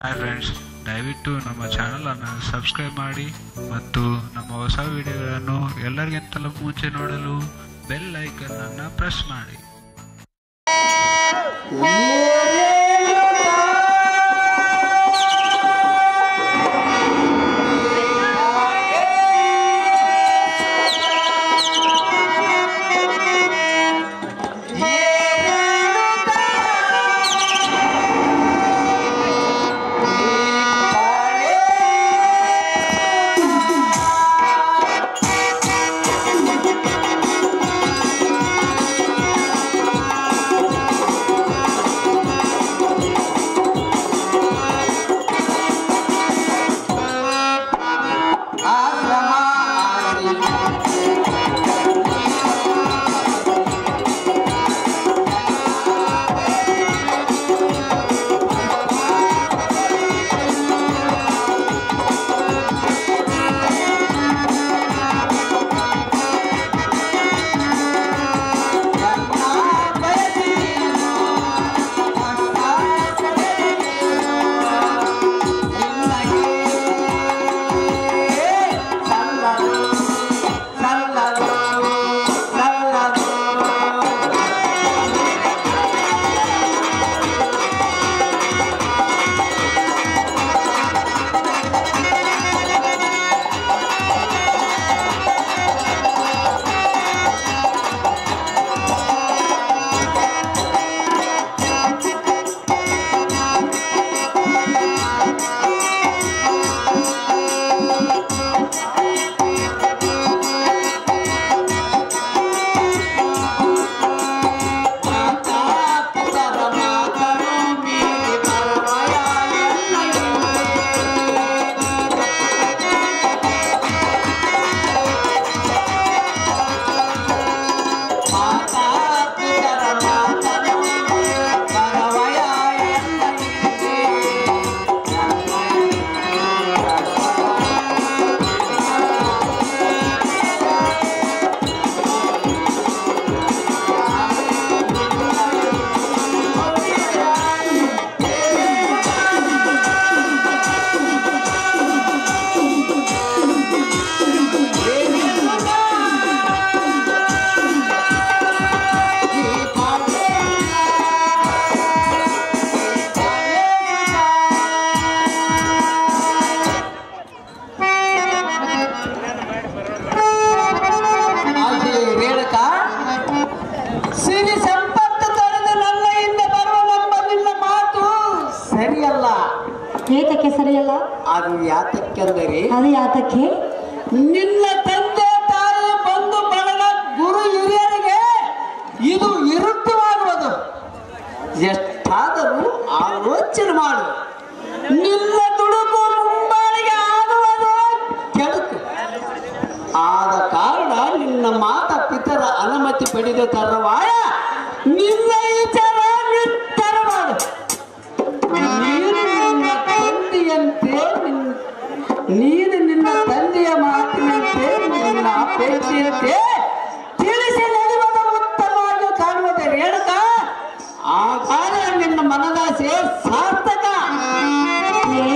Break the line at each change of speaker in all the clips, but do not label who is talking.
Hi friends ದಯವಿಟ್ಟು ನಮ್ಮ ಚಾನಲನ್ನು ಸಬ್ಸ್ಕ್ರೈಬ್ ಮಾಡಿ ಮತ್ತು ನಮ್ಮ ಹೊಸ ವಿಡಿಯೋಗಳನ್ನು ಎಲ್ಲರಿಗಿಂತಲೂ ಮುಂಚೆ ನೋಡಲು ಬೆಲ್ ಐಕನ್ ಅನ್ನು ಪ್ರೆಸ್ ಮಾಡಿ.
ಏತಕ್ಕೆ ಸರಿಯಲ್ಲ
ಅದು ಯಾತಕ್ಕೆಂದರೆ
ಅದು ಯಾತಕ್ಕೆ?
ನಿನ್ನ ತಂದೆ ತಾಯಿ ಬಂದು ಬಳಗ ಗುರು ಹಿರಿಯರಿಗೆ ಇದು ವಿರುದ್ಧವಾಗುವುದು ಎಷ್ಟಾದರೂ ಆಲೋಚನೆ ಮಾಡು. ನಿನ್ನ ದುಡುಕು ಮುಂಬಾಳಿಗೆ ಆಗುವುದು ಕೆಳಕು ಆದ ಕಾರಣ ನಿನ್ನ ಮಾತ ಪಿತರ ಅನುಮತಿ ಪಡೆದ ತರುವಾಯ ನಿನ್ನ ನೀನು ನಿನ್ನ ತಂದೆಯ ಮಾತಿನಂತೆ ನಿನ್ನ ಅಪೇಕ್ಷೆಯಂತೆ ತಿಳಿಸಿ ನಡೆಯುವುದು ಉತ್ತಮವಾಗಿ ಕಾಣುವುದು ರೇಣುಕ ಆ ಕಾರಣ ನಿನ್ನ ಮನದಾಸೆ ಸಾರ್ಥಕ
ಏ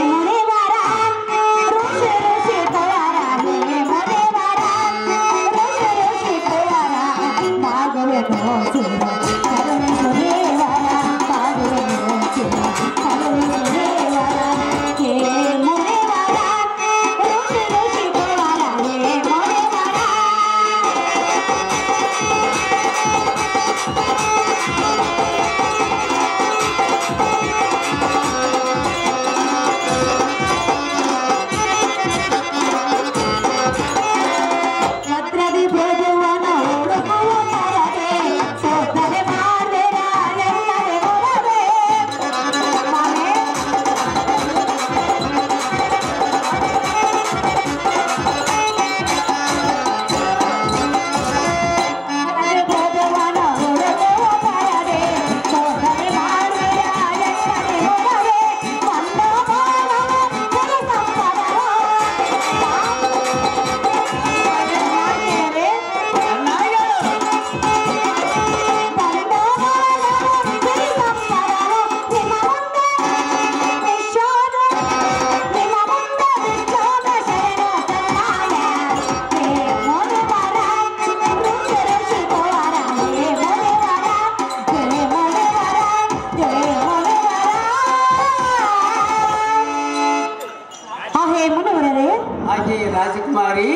ರಾಜಕುಮಾರಿ.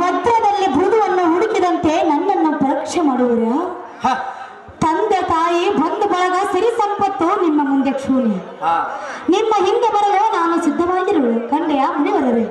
ವಜ್ರದಲ್ಲಿ ಮೃದುವನ್ನು ಹುಡುಕಿದಂತೆ ನನ್ನನ್ನು ಪರೀಕ್ಷೆ ಮಾಡುವರ? ತಂದೆ ತಾಯಿ ಬಂಧು ಬಳಗ ಸಿರಿ ಸಂಪತ್ತು ನಿಮ್ಮ ಮುಂದೆ
ಕ್ಷೂನಿ.
ನಿಮ್ಮ ಹಿಂದೆ ಬರಲು ನಾನು ಸಿದ್ಧವಾಗಿರುವೆ ಕಂಡೆಯ ಮುನಿವರರೇ